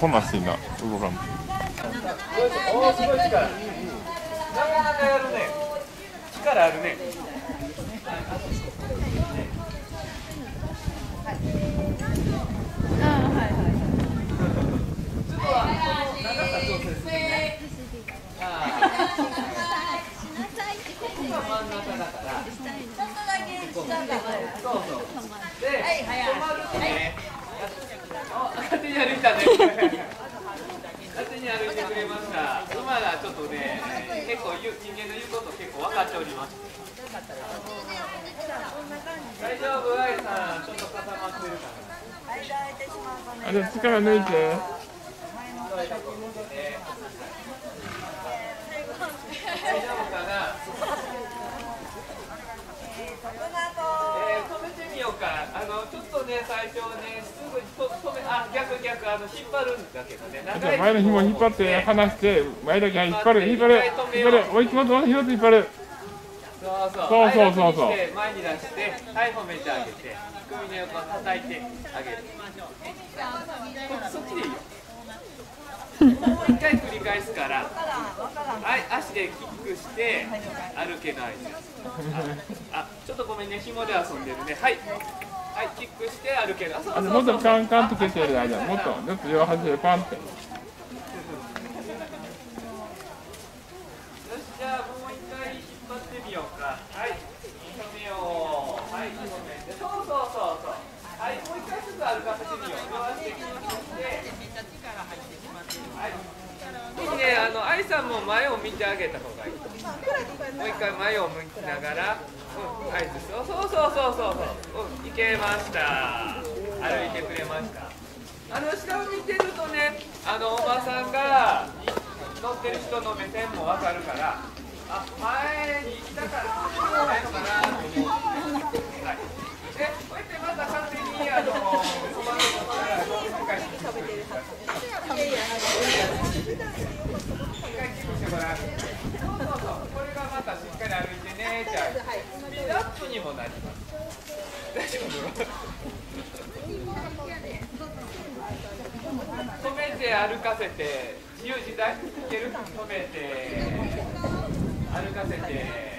こんなんしてんな動かんおおすごい力なかなかやるね。力あるね。あはいはい。ちょっとはこの長さ調整するねああここが真ん中だからそうそう。で止まるとねあ勝手に歩いたね。勝手に歩いてくれました。今がちょっとね結構人間の言うこと結構分かっております。大丈夫あいさんちょっと固まってるかな。あれ力抜いて大丈夫かな。えー止めてみようか。あのちょっとね最初ね逆逆あの引っ張るんだけどね。前の紐引っ張って離して前だけ引っ張る引っ張る引っ張る追い込むと紐引っ張るそうそう。そうそうそう前に出してはい褒めてあげて首の横叩いてあげる。こそっちでいいよ。もう一回繰り返すから。はい足でキックして歩けないです。あちょっとごめんね紐で遊んでるね。はい。る。あそうそうそう。あのもっとカンカンと蹴ってる間もっともっと両端でパンって。よしじゃあもう一回引っ張ってみようかはい止めよう。はい。止めてそうそうそうそう。はい。もう一回すぐ歩かせてみよう両足でキックしてはい。い。い。ねあの愛さんも前を見てあげた方がい。い。もう一回前を向きながらうん合図そうそうそうそうそうそううんい。けました歩いてくれました。あの下を見てるとねあのおばさんが乗ってる人の目線もわかるからあ前に来たからないのかなと思う、はい、でこうやってまた勝手にあの止まるとしたら一回キック一回キックしてごらんそうそうそう。これがまたしっかり歩いてねじゃあスピードアップにもなります。止めて歩かせて。自由自在？に行ける？止めて。歩かせて。